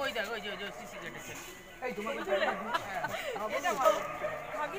ওই দেখ ওই যে ওই যে সিসি গেটের এটা ভালো। আগে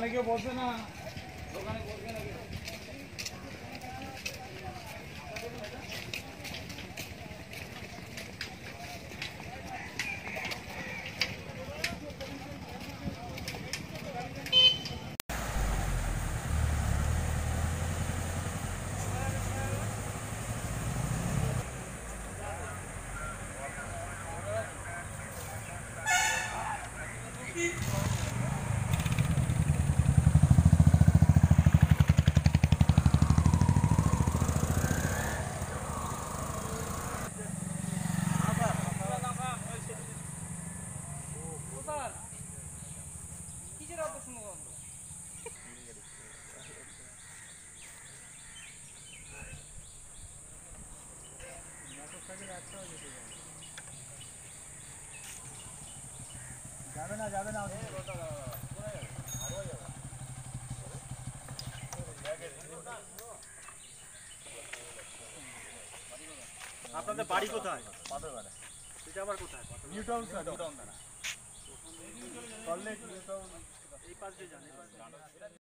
দোকানে কেউ বসবে না দোকানে বসবে না কেউ যাবে না যাবে না আপনাদের বাড়ি কোথায়? এটা আবার কোথায়? নিউ টাউন নিউ টাউন এই পাশ দিয়ে যান এই পাশ দিয়ে যান।